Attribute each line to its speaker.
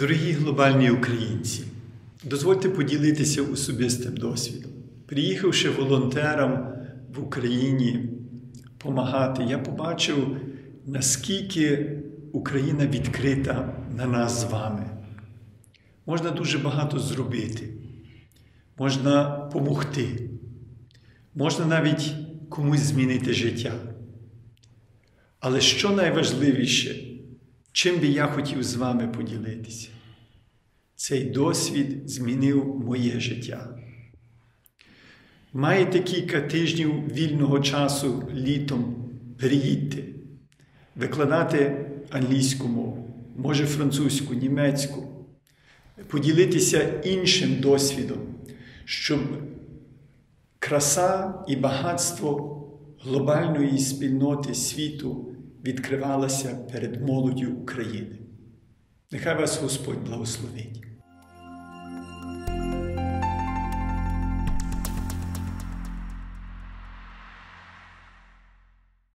Speaker 1: Дорогі глобальні українці, дозвольте поділитися особистим досвідом. Приїхавши волонтерам в Україні допомагати, я побачив, наскільки Україна відкрита на нас з вами. Можна дуже багато зробити, можна допомогти, можна навіть комусь змінити життя. Але що найважливіше, чим би я хотів з вами поділитися? Цей досвід змінив моє життя. Маєте кілька тижнів вільного часу літом, приїдьте, викладати англійську мову, може французьку, німецьку, поділитися іншим досвідом, щоб краса і багатство глобальної спільноти світу відкривалася перед молоддю України. Нехай вас Господь благословить.